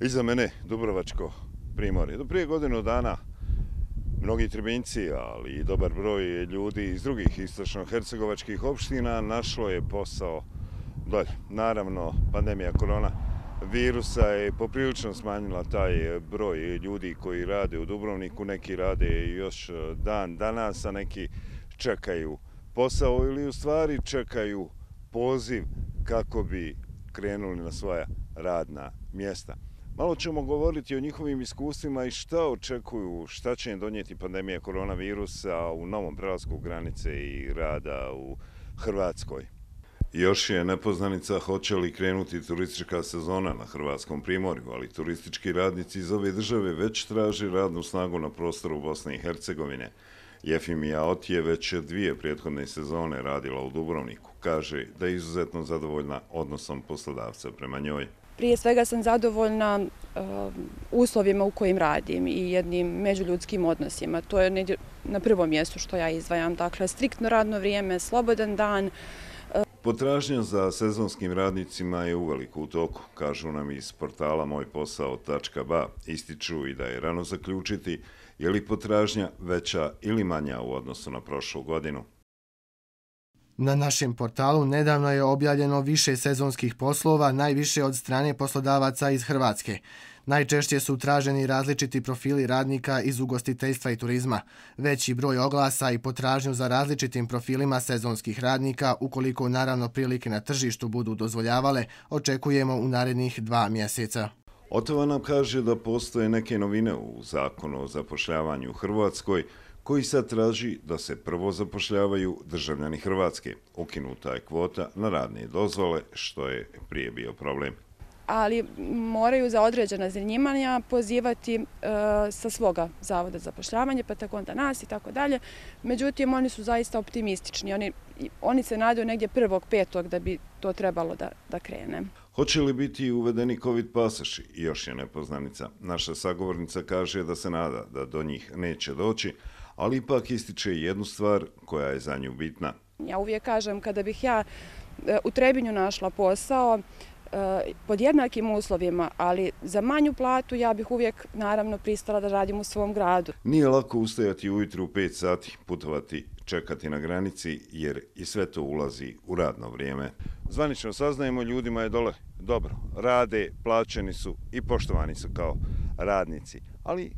Iza mene Dubrovačko primorje. Do prije godinu dana mnogi tribinci, ali i dobar broj ljudi iz drugih istočno-hercegovačkih opština našlo je posao dolje. Naravno, pandemija korona virusa je poprilično smanjila taj broj ljudi koji rade u Dubrovniku. Neki rade još dan danas, a neki čekaju posao ili u stvari čekaju poziv kako bi krenuli na svoja radna mjesta. Malo ćemo govoriti o njihovim iskustvima i šta očekuju, šta će im donijeti pandemija koronavirusa u novom prelasku granice i rada u Hrvatskoj. Još je nepoznanica hoće li krenuti turistička sezona na Hrvatskom primorju, ali turistički radnici iz ove države već traži radnu snagu na prostoru Bosne i Hercegovine. Jefimija Ot je već dvije prethodne sezone radila u Dubrovniku. Kaže da je izuzetno zadovoljna odnosom poslodavca prema njoj. Prije svega sam zadovoljna um, uslovima u kojim radim i jednim međuljudskim odnosima. To je na prvom mjestu što ja izdvajam. Dakle, striktno radno vrijeme, slobodan dan. Potražnja za sezonskim radnicima je uveliko u toku, kažu nam iz portala mojposao.ba. Ističu i da je rano zaključiti je li potražnja veća ili manja u odnosu na prošlu godinu. Na našem portalu nedavno je objavljeno više sezonskih poslova, najviše od strane poslodavaca iz Hrvatske. Najčešće su traženi različiti profili radnika iz ugostiteljstva i turizma. Veći broj oglasa i potražnju za različitim profilima sezonskih radnika, ukoliko naravno prilike na tržištu budu dozvoljavale, očekujemo u narednih dva mjeseca. Otova nam kaže da postoje neke novine u zakonu o zapošljavanju u Hrvatskoj, koji sad traži da se prvo zapošljavaju državljani Hrvatske. Ukinuta je kvota na radne dozvole, što je prije bio problem. Ali moraju za određena zanimanja pozivati e, sa svoga zavoda za pošljavanje, pa tako onda nas i tako dalje. Međutim, oni su zaista optimistični. Oni, oni se nadaju negdje prvog petog da bi to trebalo da, da krene. Hoće li biti uvedeni COVID pasaši? Još je nepoznanica. Naša sagovornica kaže da se nada da do njih neće doći, ali ipak ističe jednu stvar koja je za nju bitna. Ja uvijek kažem kada bih ja e, u Trebinju našla posao e, pod jednakim uslovima, ali za manju platu ja bih uvijek naravno pristala da radim u svom gradu. Nije lako ustajati ujutru u 5 sati, putovati, čekati na granici, jer i sve to ulazi u radno vrijeme. Zvanično saznajemo, ljudima je dole dobro, rade, plaćeni su i poštovani su kao radnici, ali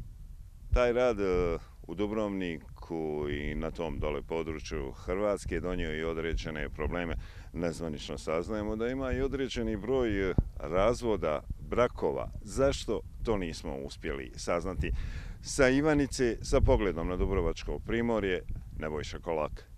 taj rad e, u Dubrovniku i na tom dole području Hrvatske donio i određene probleme. Nezvanično saznajemo da ima i određeni broj razvoda brakova. Zašto to nismo uspjeli saznati? Sa Ivanice, sa pogledom na Dubrovačko primorje, Nebojša Kolak.